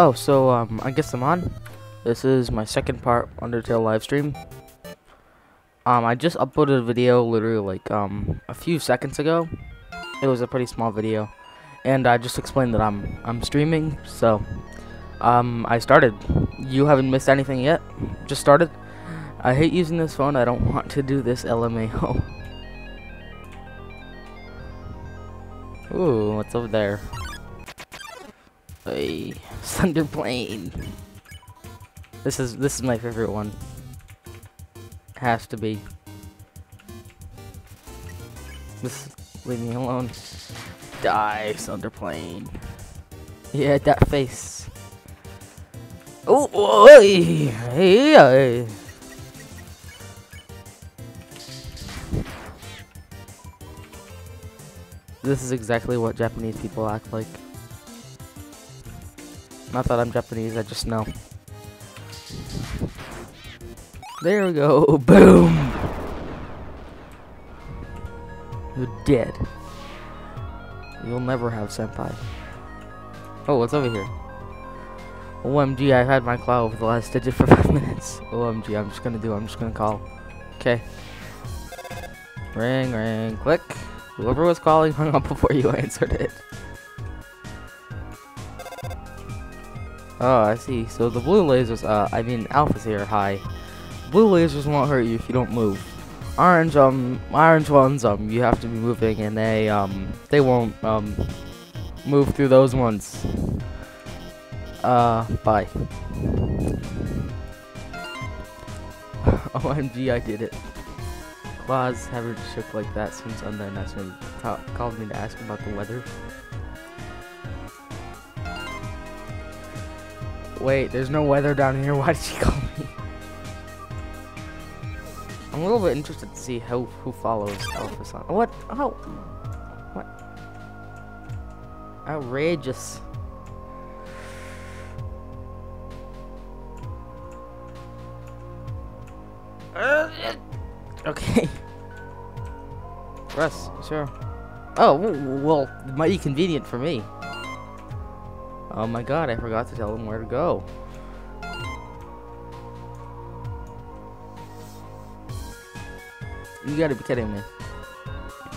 Oh, so um, I guess I'm on. This is my second part Undertale live stream. Um, I just uploaded a video literally like um a few seconds ago. It was a pretty small video, and I just explained that I'm I'm streaming. So, um, I started. You haven't missed anything yet. Just started. I hate using this phone. I don't want to do this LMAO. Ooh, what's over there? A Tsunderplane. This is this is my favorite one. Has to be. This leave me alone. Die, Tsunderplane. Yeah, that face. Oh, hey. This is exactly what Japanese people act like. Not that I'm Japanese, I just know. There we go. Boom! You're dead. You'll never have senpai. Oh, what's over here? OMG, I've had my claw over the last digit for five minutes. OMG, I'm just gonna do I'm just gonna call. Okay. Ring, ring, click. Whoever was calling hung up before you answered it. Oh, I see. So the blue lasers, uh, I mean, Alphys here, hi. Blue lasers won't hurt you if you don't move. Orange, um, orange ones, um, you have to be moving, and they, um, they won't, um, move through those ones. Uh, bye. OMG, I did it. Claws haven't shook like that since Undyne asked me, called me to ask about the weather. Wait, there's no weather down here. Why did she call me? I'm a little bit interested to see who who follows Alpha on. What? Oh, what? Outrageous. okay. Russ, sure. Oh, well, mighty convenient for me. Oh my god, I forgot to tell him where to go. You gotta be kidding me.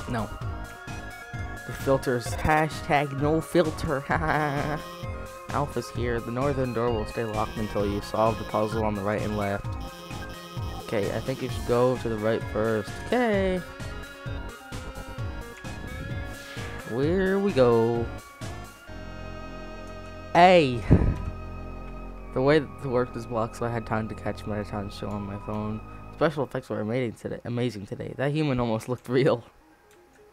No. The filters. Hashtag no filter. Alphys here. The northern door will stay locked until you solve the puzzle on the right and left. Okay, I think you should go to the right first. Okay. Where we go. Hey! The way that the work is blocked so I had time to catch Mettaton's show on my phone. Special effects were amazing today. Amazing today. That human almost looked real.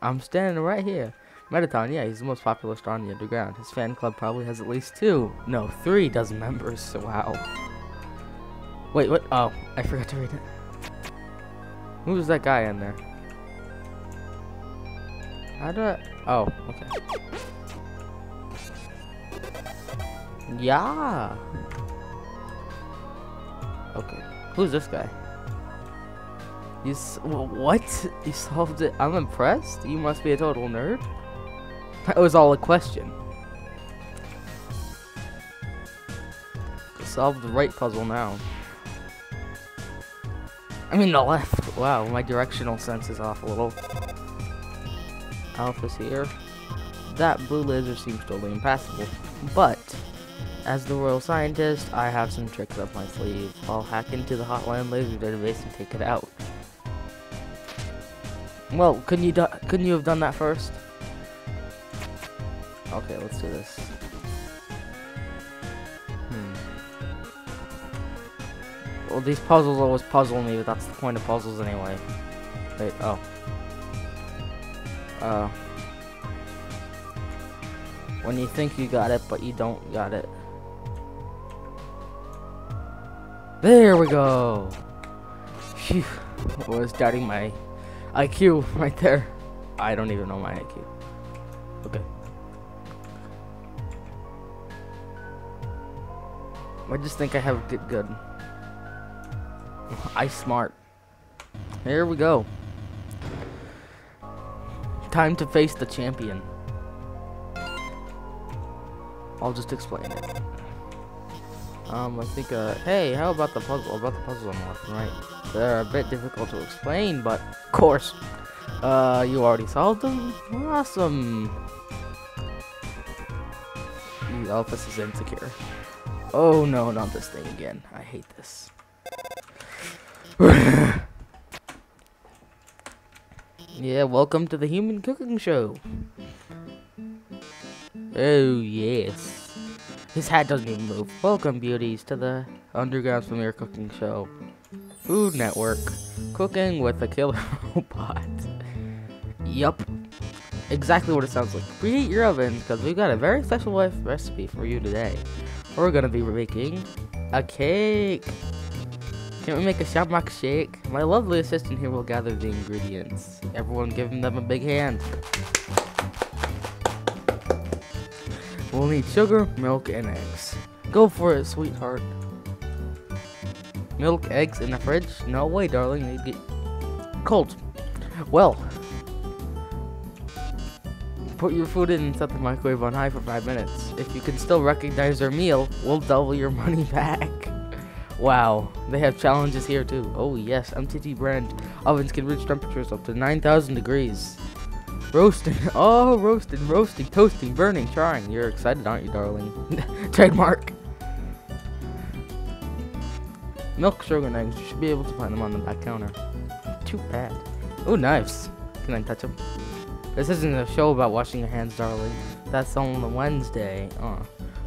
I'm standing right here. Mettaton, yeah, he's the most popular star on the underground. His fan club probably has at least two, no, three dozen members, so wow. Wait, what? Oh, I forgot to read it. Who's that guy in there? How do I? Oh, okay. Yeah. Okay. Who's this guy? You what? You solved it? I'm impressed. You must be a total nerd. That was all a question. Solve the right puzzle now. I mean the left. Wow, my directional sense is off a little. Alphys here. That blue laser seems totally impassable. But as the royal scientist, I have some tricks up my sleeve. I'll hack into the Hotland laser database and take it out. Well, couldn't you couldn't you have done that first? Okay, let's do this. Hmm. Well, these puzzles always puzzle me, but that's the point of puzzles anyway. Wait, oh. Uh. When you think you got it, but you don't got it. There we go. Phew. I was doubting my IQ right there. I don't even know my IQ. Okay. I just think I have good good. I smart. Here we go. Time to face the champion. I'll just explain it. Um, I think, uh, hey, how about the puzzle, about the puzzle on the left and right? They're a bit difficult to explain, but, of course, uh, you already solved them? Awesome! Elvis is insecure. Oh no, not this thing again. I hate this. yeah, welcome to the Human Cooking Show. Oh, yes. His hat doesn't even move. Welcome, beauties, to the Underground's premier cooking show. Food Network. Cooking with a killer robot. yup. Exactly what it sounds like. Preheat your oven, because we've got a very special recipe for you today. We're gonna be making a cake. Can we make a shamrock shake? My lovely assistant here will gather the ingredients. Everyone giving them a big hand. We'll need sugar, milk, and eggs. Go for it, sweetheart. Milk, eggs in the fridge? No way, darling. They get cold. Well, put your food in and set the microwave on high for five minutes. If you can still recognize our meal, we'll double your money back. wow, they have challenges here too. Oh yes, MTT brand ovens can reach temperatures up to 9,000 degrees. Roasting, oh roasting, roasting, toasting, burning, trying. You're excited, aren't you, darling? Trademark. Milk, sugar, and eggs. You should be able to find them on the back counter. Too bad. Oh, knives. Can I touch them? This isn't a show about washing your hands, darling. That's on the Wednesday. Oh.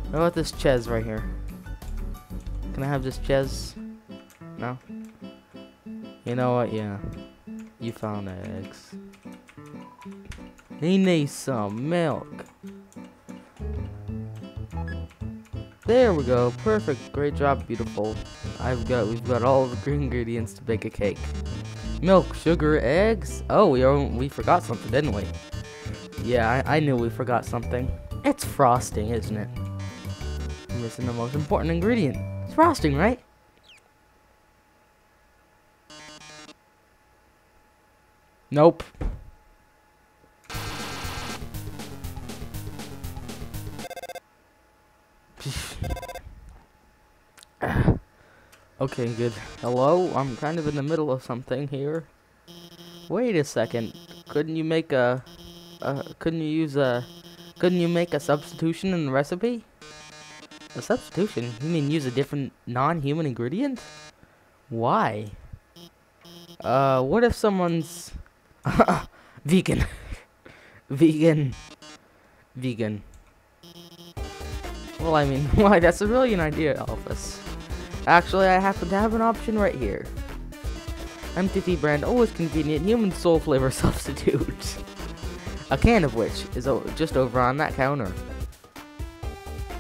What about this Ches right here? Can I have this Ches? No? You know what? Yeah. You found eggs. He needs some milk. There we go. Perfect. Great job, beautiful. I've got we've got all the ingredients to bake a cake. Milk, sugar, eggs. Oh, we we forgot something, didn't we? Yeah, I, I knew we forgot something. It's frosting, isn't it? I'm missing the most important ingredient. It's frosting, right? Nope. Okay, good. Hello? I'm kind of in the middle of something here. Wait a second. Couldn't you make a... Uh, couldn't you use a... Couldn't you make a substitution in the recipe? A substitution? You mean use a different non-human ingredient? Why? Uh, what if someone's... vegan. vegan. Vegan. Well, I mean, why? That's a brilliant idea, Alphys. Actually, I happen to have an option right here. MTT brand always convenient human soul flavor substitute. a can of which is just over on that counter.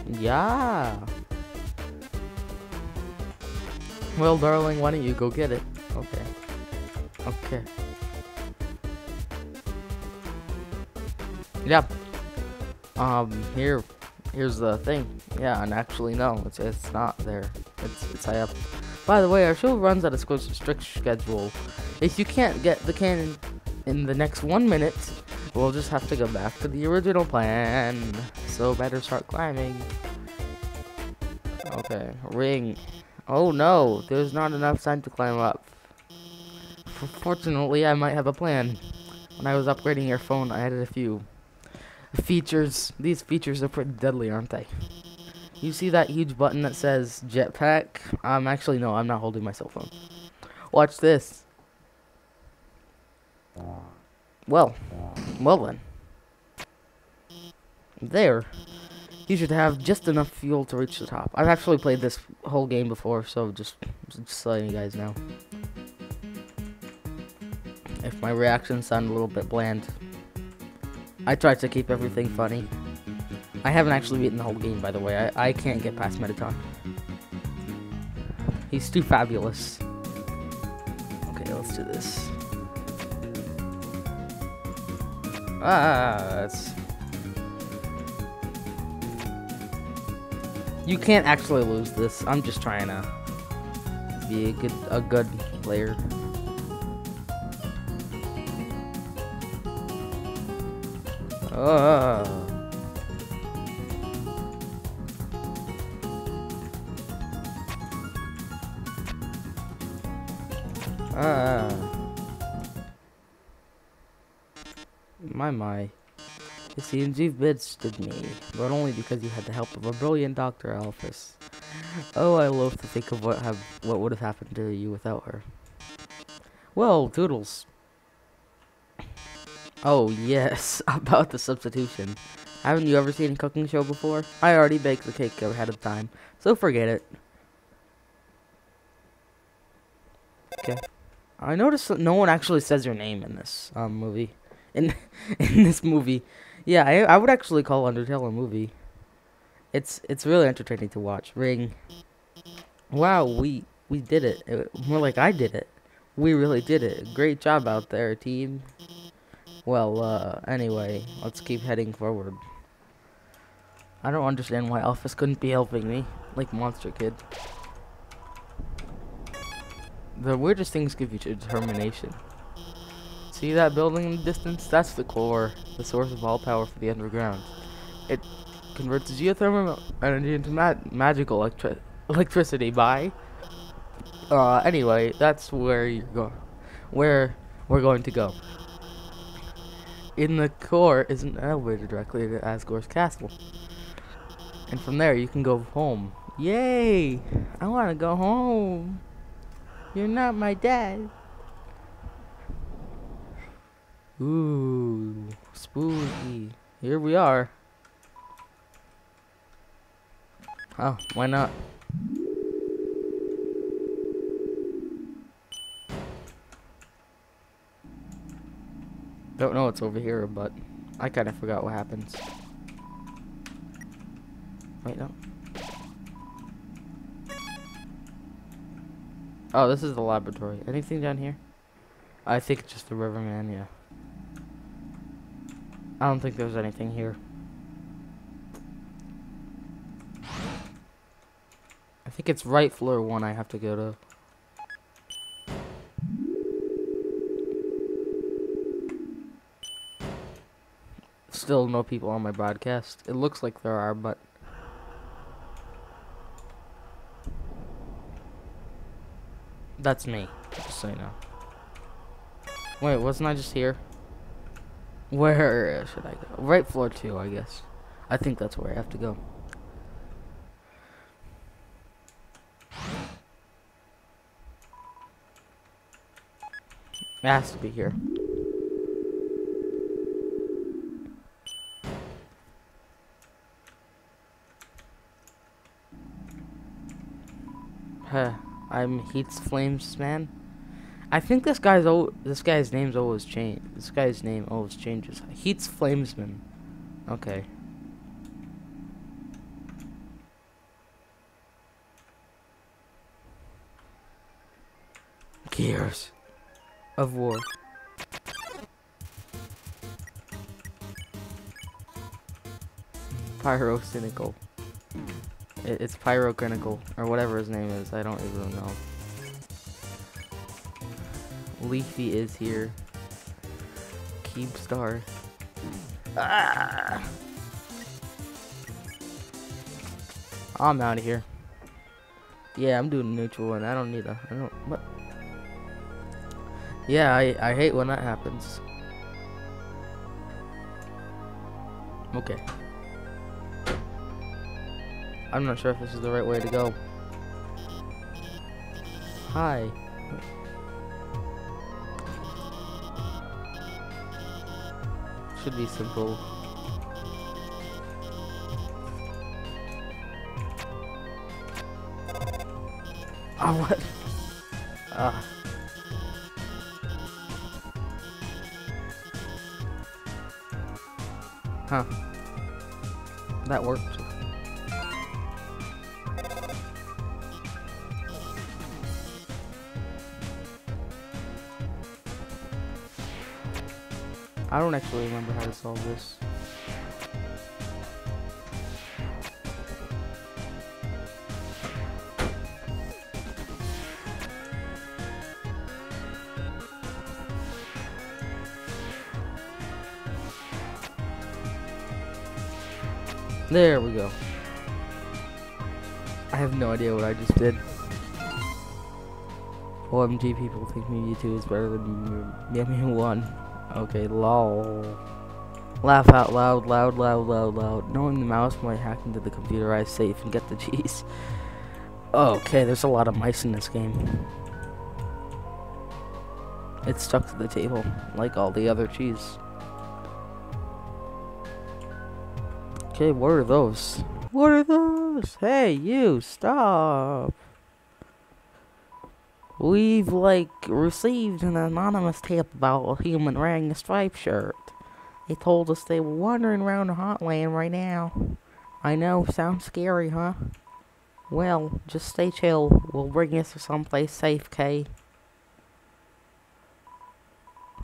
Yeah. Well, darling, why don't you go get it? Okay. Okay. Yeah. Um, here, here's the thing. Yeah, and actually, no, it's it's not there. It's, it's high up. By the way, our show runs at a strict schedule. If you can't get the cannon in the next one minute, we'll just have to go back to the original plan. So better start climbing. Okay, ring. Oh no, there's not enough time to climb up. Fortunately, I might have a plan. When I was upgrading your phone, I added a few features. These features are pretty deadly, aren't they? You see that huge button that says jetpack? I'm um, actually, no, I'm not holding my cell phone. Watch this. Well, well then. There. You should have just enough fuel to reach the top. I've actually played this whole game before, so just, just letting you guys know. If my reactions sound a little bit bland, I tried to keep everything funny. I haven't actually beaten the whole game, by the way. I, I can't get past Mettaton. He's too fabulous. Okay, let's do this. Ah, that's... You can't actually lose this. I'm just trying to be a good a good player. Oh. Ah. My, my. It seems you've bested me, but only because you had the help of a brilliant Dr. Alphys. Oh, I loathe to think of what have what would have happened to you without her. Well, Toodles, Oh, yes, about the substitution. Haven't you ever seen a cooking show before? I already baked the cake ahead of time, so forget it. Okay. I noticed that no one actually says your name in this um, movie. In in this movie. Yeah, I, I would actually call Undertale a movie. It's it's really entertaining to watch. Ring. Wow, we we did it. it. More like I did it. We really did it. Great job out there, team. Well, uh, anyway, let's keep heading forward. I don't understand why Alphys couldn't be helping me, like Monster Kid. The weirdest things give you determination. See that building in the distance? That's the core, the source of all power for the underground. It converts geothermal energy into ma magical electri electricity by... Uh, anyway, that's where you go, where we're going to go. In the core is an elevator directly to Asgore's castle. And from there you can go home. Yay! I want to go home. You're not my dad. Ooh, spooky. Here we are. Oh, why not? I don't know what's over here, but I kind of forgot what happens. Wait, no. Oh, this is the laboratory. Anything down here? I think it's just the riverman, yeah. I don't think there's anything here. I think it's right floor one I have to go to. Still no people on my broadcast. It looks like there are, but... That's me, just so you know. Wait, wasn't I just here? Where should I go? Right floor two, I guess. I think that's where I have to go. It has to be here. Huh. I'm Heats Flamesman. I think this guy's oh this guy's name's always change. This guy's name always changes. Heats Flamesman. Okay. Gears of War. Pyrocynical. It, it's Pyrocynical, or whatever his name is. I don't even know. Leafy is here. Keemstar. Ah! I'm out of here. Yeah, I'm doing neutral one. I don't need a. I don't. What? Yeah, I I hate when that happens. Okay. I'm not sure if this is the right way to go. Hi. Should be simple. Ah, what? Ah. Huh. That worked. I don't actually remember how to solve this. There we go. I have no idea what I just did. OMG, people think Mewtwo is better than Mew Mew 1. Okay, lol. Laugh out loud, loud, loud, loud, loud. Knowing the mouse might hack into the computerized safe and get the cheese. Okay, there's a lot of mice in this game. It's stuck to the table, like all the other cheese. Okay, what are those? What are those? Hey, you, stop! We've, like, received an anonymous tip about a human wearing a striped shirt. They told us they were wandering around the hotland right now. I know, sounds scary, huh? Well, just stay chill. We'll bring you to someplace safe, Kay.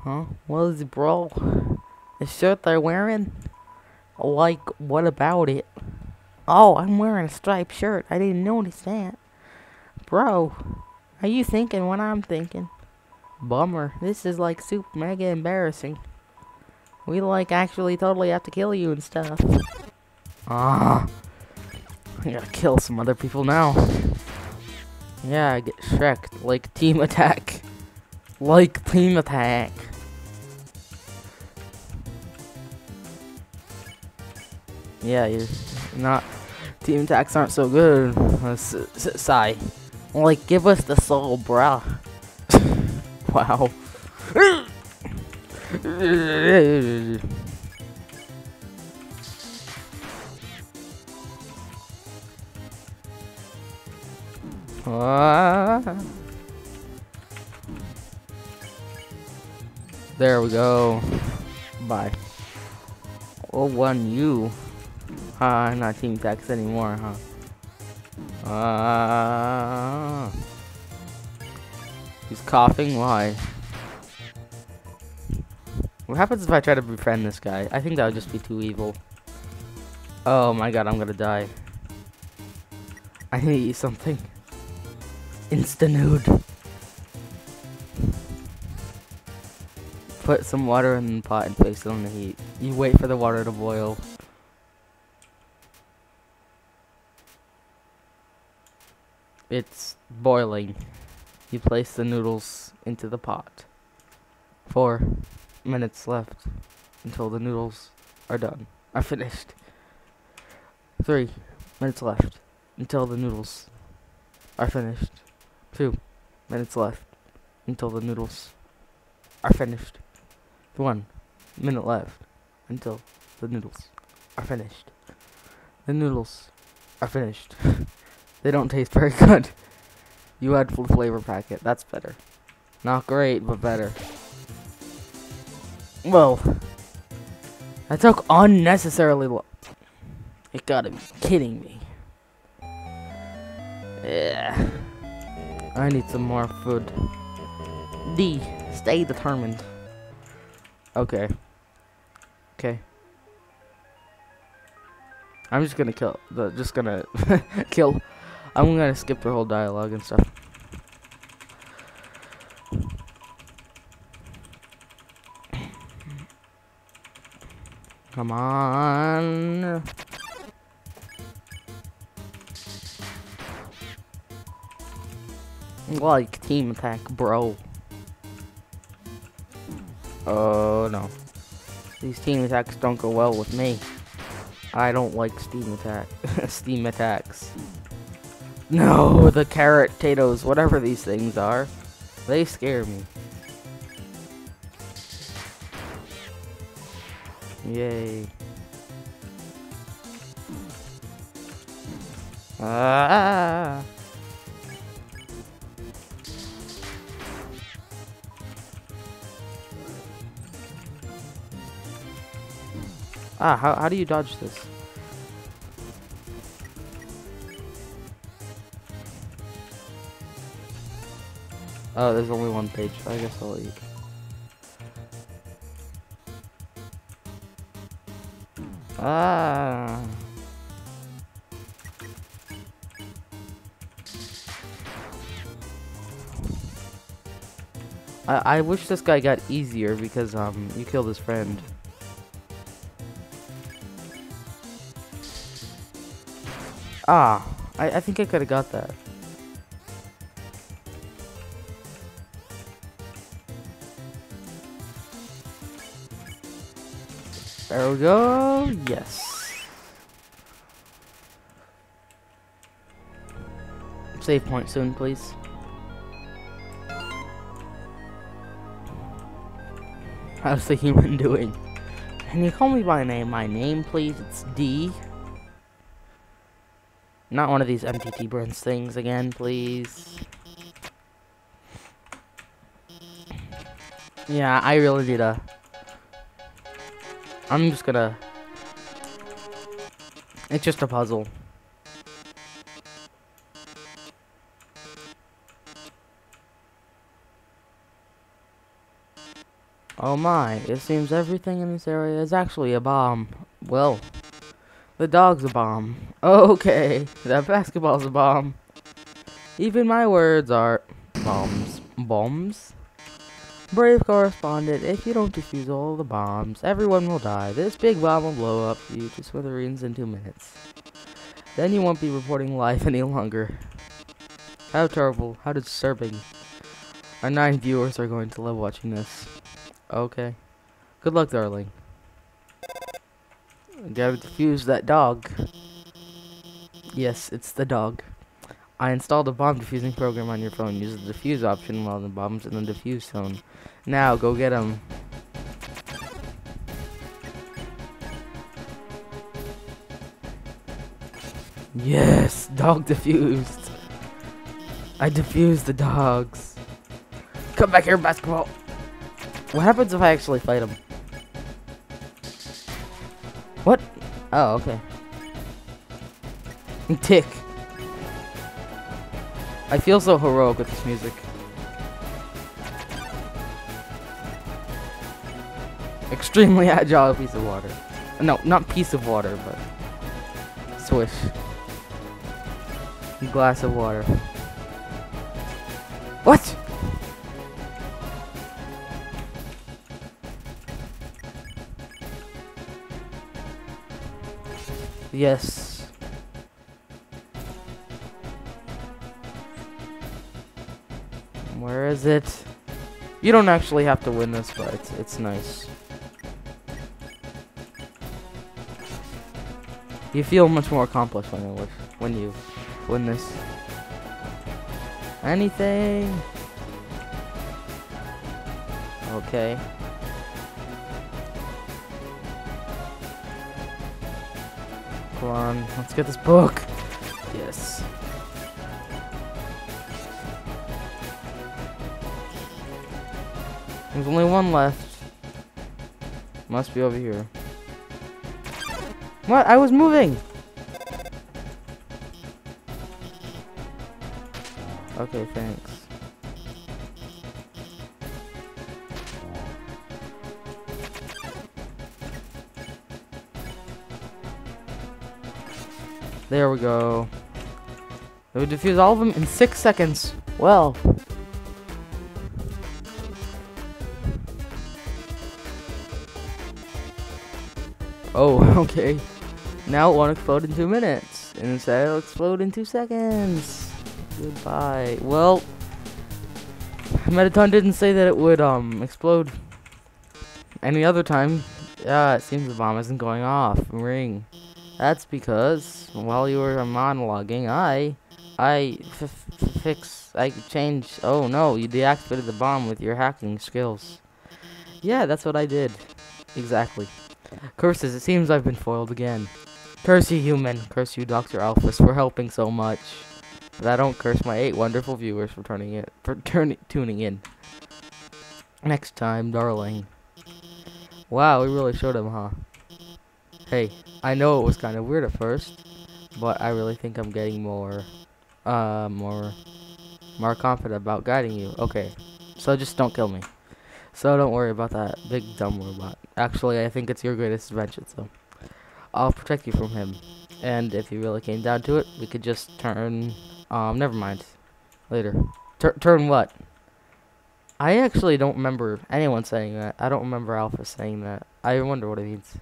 Huh? What is it, bro? The shirt they're wearing? Like, what about it? Oh, I'm wearing a striped shirt. I didn't notice that. Bro, are you thinking what I'm thinking? Bummer. This is like super mega embarrassing. We like actually totally have to kill you and stuff. Ah. I gotta kill some other people now. Yeah, I get Shrek. Like team attack. Like team attack. Yeah, you're not. Team attacks aren't so good. Sigh. Like, give us the soul, bruh. wow. There we go. Bye. Oh, one you. Ah, uh, not Team Tex anymore, huh? Ah. He's coughing. Why? What happens if I try to befriend this guy? I think that would just be too evil. Oh my god, I'm gonna die. I need to eat something. Insta-nude. Put some water in the pot and place it on the heat. You wait for the water to boil. It's boiling. You place the noodles into the pot. Four minutes left until the noodles are done. Are finished. Three minutes left until the noodles are finished. Two minutes left until the noodles are finished. One minute left until the noodles are finished. The noodles are finished. They don't taste very good. You had full flavor packet. That's better. Not great, but better. Well, I took unnecessarily long. You gotta be kidding me. Yeah. I need some more food. D. Stay determined. Okay. Okay. I'm just gonna kill the just gonna kill I'm gonna skip the whole dialogue and stuff. Come on. Like team attack, bro. Oh no. These team attacks don't go well with me. I don't like steam attack steam attacks. No, the carrot potatoes, whatever these things are. They scare me. Yay. Ah. Ah, how, how do you dodge this? Oh, there's only one page. I guess I'll eat. Ah. I I wish this guy got easier because um you killed his friend. Ah, I I think I could have got that. There we go. Yes. Save point soon, please. How's the human doing? Can you call me by name? My name, please. It's D. Not one of these MTT Brents things again, please. Yeah, I really need a... I'm just gonna... It's just a puzzle. Oh my, it seems everything in this area is actually a bomb. Well, the dog's a bomb. Okay, that basketball's a bomb. Even my words are bombs. Bombs? Brave correspondent, if you don't defuse all the bombs, everyone will die. This big bomb will blow up you to smithereens in two minutes. Then you won't be reporting live any longer. How terrible, how disturbing. Our nine viewers are going to love watching this. Okay. Good luck, darling. Gotta defuse that dog. Yes, it's the dog. I installed a bomb defusing program on your phone. Use the defuse option while the bomb's in the defuse zone. Now, go get him. Yes, dog defused. I defused the dogs. Come back here, basketball. What happens if I actually fight him? What? Oh, okay. Tick. I feel so heroic with this music. Extremely agile piece of water. No, not piece of water, but swish. Glass of water. What? Yes. Is it? You don't actually have to win this, but it's, it's nice. You feel much more accomplished when you when you win this. Anything? Okay. Come on, let's get this book. There's only one left. Must be over here. What? I was moving! Okay, thanks. There we go. Would defuse all of them in six seconds. Well. Oh, okay. Now it won't explode in two minutes. Instead, it'll explode in two seconds. Goodbye. Well, Mettaton didn't say that it would um explode any other time. Yeah, it seems the bomb isn't going off. Ring. That's because while you were monologuing, I, I fix, I change. Oh no, you deactivated the bomb with your hacking skills. Yeah, that's what I did. Exactly. Curses, it seems I've been foiled again. Curse you, human. Curse you, Dr. Alphys, for helping so much. But I don't curse my eight wonderful viewers for turning it for turning tuning in. Next time, darling. Wow, we really showed him, huh? Hey, I know it was kind of weird at first, but I really think I'm getting more, uh, more, more confident about guiding you. Okay, so just don't kill me. So don't worry about that big dumb robot. Actually, I think it's your greatest invention, so I'll protect you from him. And if you really came down to it, we could just turn, um, never mind. Later. Tur turn what? I actually don't remember anyone saying that. I don't remember Alpha saying that. I wonder what it means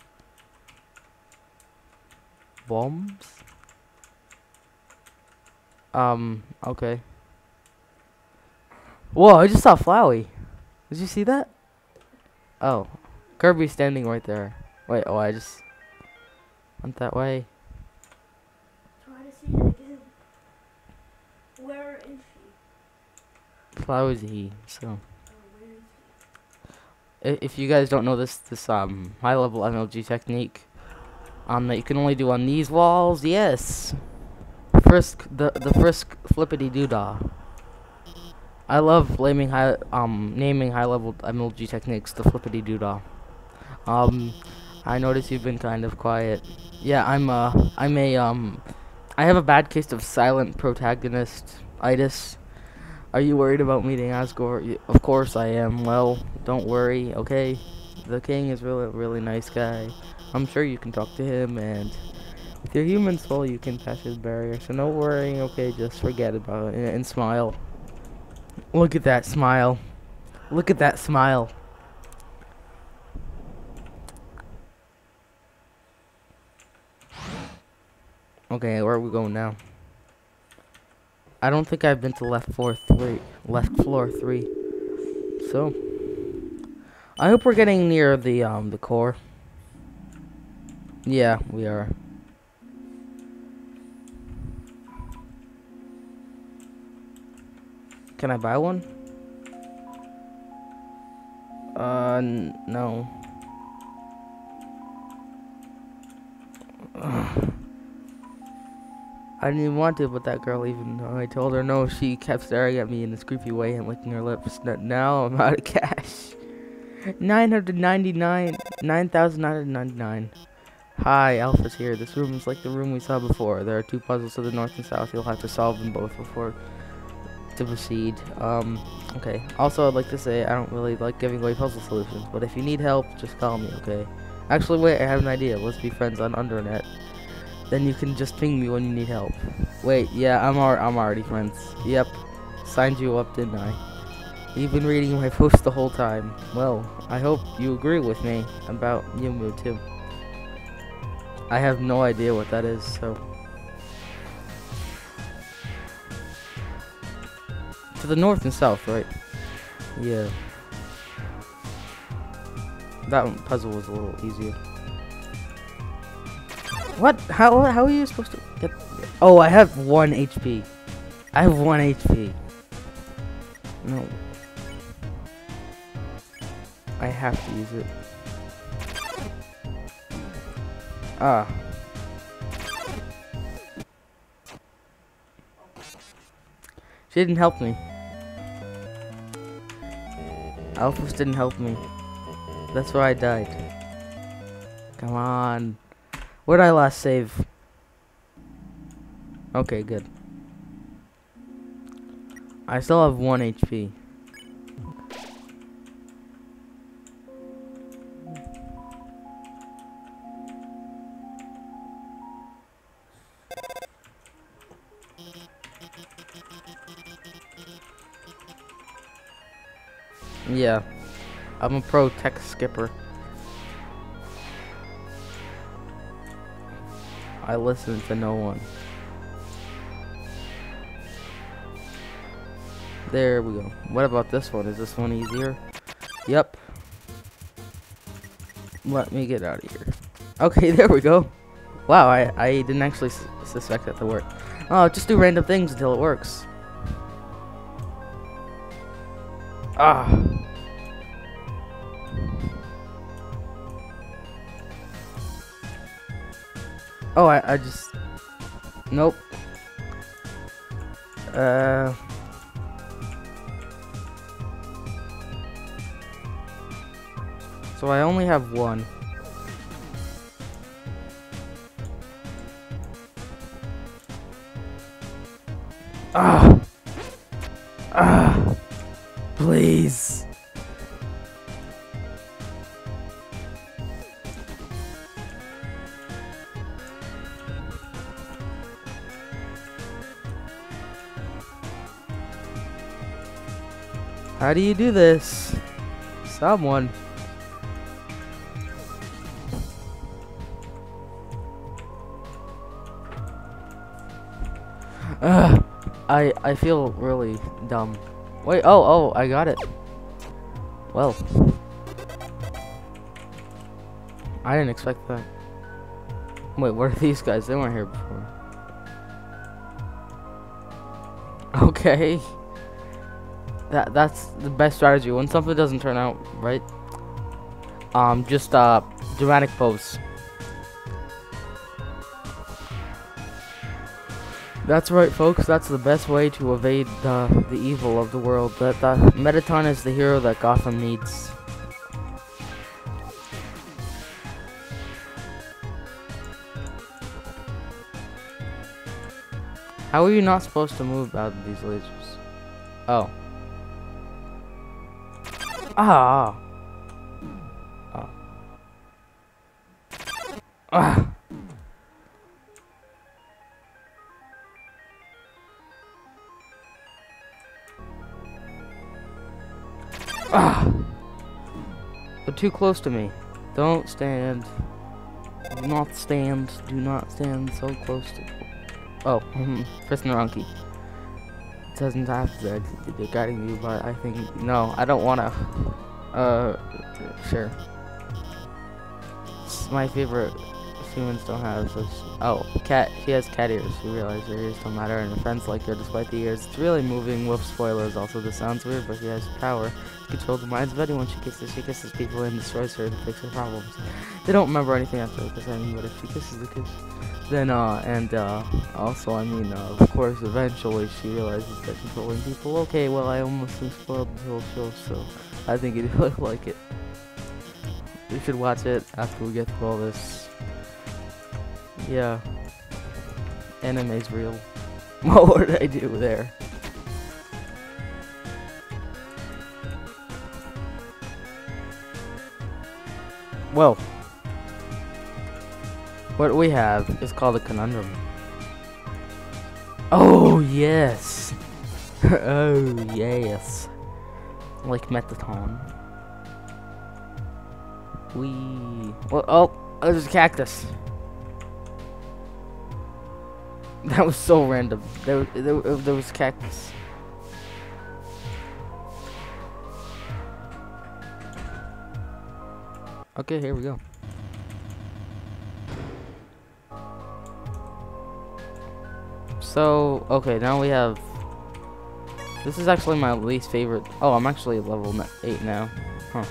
bombs? Um, okay. Whoa, I just saw Flowey. Did you see that? Oh. Kirby's standing right there. Wait, oh, I just went that way. Try to see it again. Where is she? Plowsy. So, Oh, where is i- if you guys don't know this, this um high level MLG technique, um that you can only do on these walls, yes. Frisk, the the frisk flippity doodah. I love naming high um naming high level MLG techniques the flippity doodah. Um, I notice you've been kind of quiet. Yeah, I'm uh I'm a um I have a bad case of silent protagonist itis. Are you worried about meeting Asgore? Of course I am. Well, don't worry, okay? The king is really really nice guy. I'm sure you can talk to him and with your human soul you can pass his barrier. So no worrying, okay? Just forget about it and, and smile. Look at that smile. Look at that smile. Okay, where are we going now? I don't think I've been to left floor three. Left floor three. So, I hope we're getting near the um the core. Yeah, we are. Can I buy one? Uh, no. I didn't even want to, but that girl, even I told her no, she kept staring at me in this creepy way and licking her lips. Now I'm out of cash. 999, 9,999. Hi, Alphys here. This room is like the room we saw before. There are two puzzles to the north and south. You'll have to solve them both before to proceed. Um, okay. Also, I'd like to say I don't really like giving away puzzle solutions, but if you need help, just call me, okay? Actually, wait, I have an idea. Let's be friends on Undernet. Then you can just ping me when you need help. Wait, yeah, I'm al- I'm already friends. Yep, signed you up, didn't I? You've been reading my post the whole time. Well, I hope you agree with me about Yumu too. I have no idea what that is, so. To the north and south, right? Yeah. That one puzzle was a little easier. What? How how are you supposed to get? Oh, I have one HP. I have one HP. No. I have to use it. Ah. She didn't help me. Alphys didn't help me. That's why I died. Come on. Where'd I last save? Okay, good. I still have one HP. I'm a pro tech skipper. I listen to no one. There we go. What about this one? Is this one easier? Yep. Let me get out of here. Okay, there we go. Wow, I, I didn't actually s suspect that to work. Oh, just do random things until it works. Ah. Oh, I, I just... Nope. Uh... So I only have one. Ah! Ah! Please! How do you do this? Someone. Ugh, I I feel really dumb. Wait, oh oh, I got it. Well, I didn't expect that. Wait, what are these guys? They weren't here before. Okay. That that's the best strategy. When something doesn't turn out right, um, just uh, dramatic pose. That's right, folks. That's the best way to evade the the evil of the world. That the Mettaton is the hero that Gotham needs. How are you not supposed to move out of these lasers? Oh. Ah. Ah. Ah. Ah. They're too close to me. Don't stand. Do not stand. Do not stand so close to. Oh, press Naranki. It doesn't have to be guiding you, but I think no, I don't wanna. Uh, sure. It's my favorite. Humans don't have such. Oh, cat. He has cat ears. You realize your ears don't matter, and friends like her despite the ears. It's really moving. With spoilers. Also, this sounds weird, but he has power to control the minds of anyone she kisses. She kisses people and destroys her to fix her problems. They don't remember anything after kissing, but if she kisses the kiss, then uh, and uh, also, I mean, uh, of course, eventually she realizes that controlling people. Okay, well, I almost spoiled the whole show, so I think you'd like it. You should watch it after we get through all this. Yeah. Anime's real. what did I do there? Well, what we have is called a conundrum. Oh, yes. oh, yes. Like Mettaton. We. Well, oh, there's a cactus. That was so random. There, there, uh, there was cactus. Okay, here we go. So, okay, now we have... This is actually my least favorite... Oh, I'm actually level 8 now. Huh.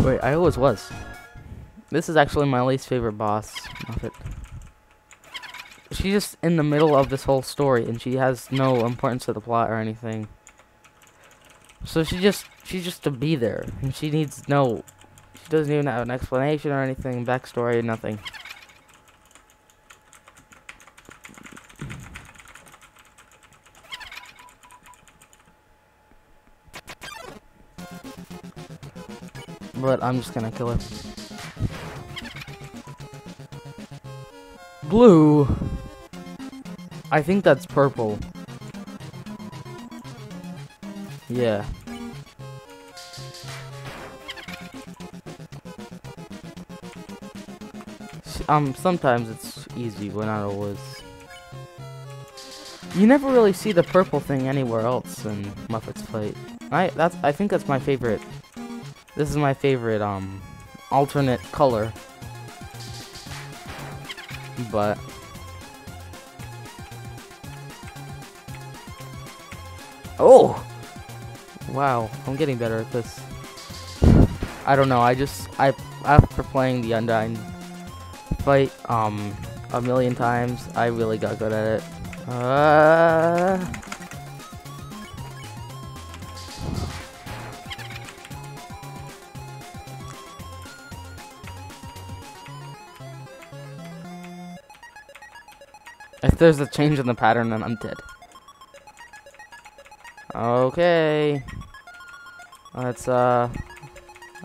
Wait, I always was. This is actually my least favorite boss. Muffet. She's just in the middle of this whole story, and she has no importance to the plot or anything. So she just, she's just to be there, and she needs no, she doesn't even have an explanation or anything, backstory, nothing. But I'm just gonna kill her. Blue. I think that's purple. Yeah. Um, sometimes it's easy, but not always. You never really see the purple thing anywhere else in Muffet's Fight. I that's I think that's my favorite. This is my favorite um alternate color. But Oh! Wow, I'm getting better at this. I don't know, I just, I, after playing the Undyne fight, um, a million times, I really got good at it. Uh... If there's a change in the pattern, then I'm dead. Okay. Let's, uh,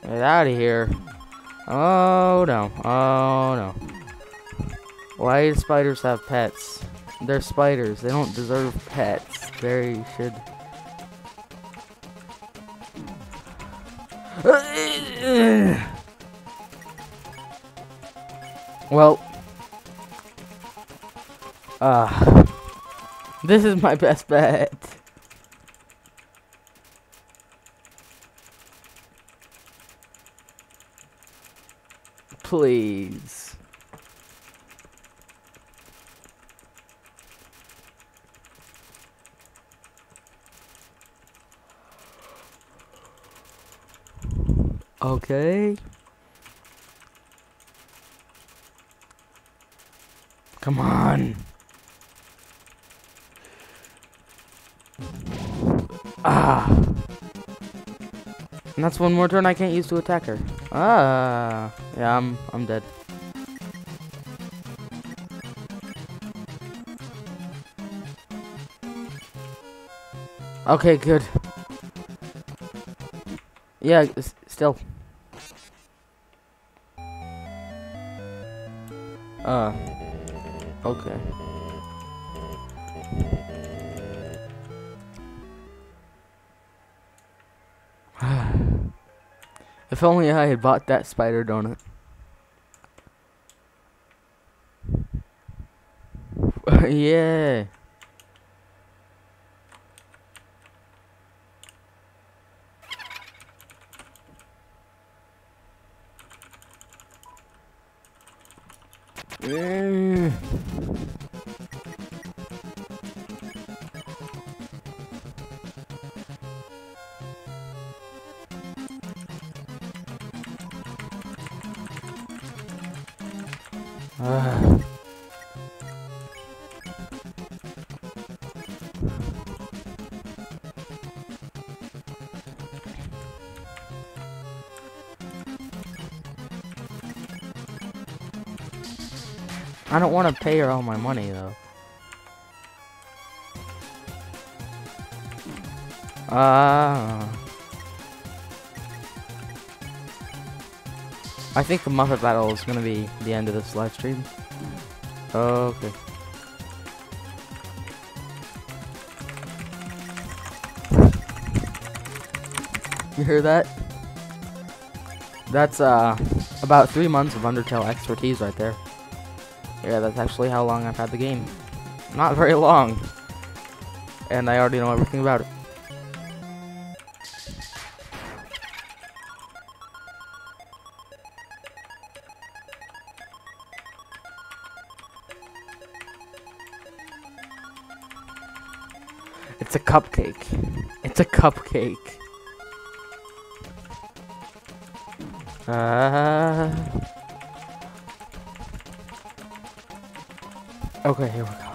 get out of here. Oh, no. Oh, no. Why do spiders have pets? They're spiders. They don't deserve pets. They should... well... Uh, this is my best bet. please. Okay. Come on. And that's one more turn I can't use to attack her. Ah. Yeah, I'm I'm dead. Okay, good. Yeah, still. If only I had bought that spider donut. yeah. Mm. I don't want to pay her all my money though. Ah. I think the Muffet battle is gonna be the end of this live stream. Okay. You hear that? That's uh about three months of Undertale expertise right there. Yeah, that's actually how long I've had the game. Not very long. And I already know everything about it. It's a cupcake. It's a cupcake. Uh, okay, here we go.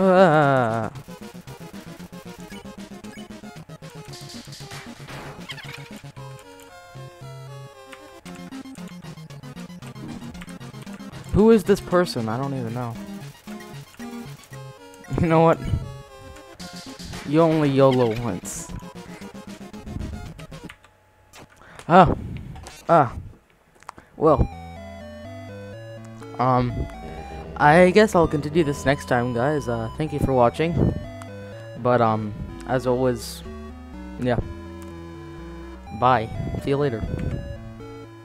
Uh, who is this person? I don't even know. You know what? You only YOLO once. Ah. Ah. Well. Um. I guess I'll continue this next time, guys. Uh, thank you for watching. But, um, as always, yeah. Bye. See you later.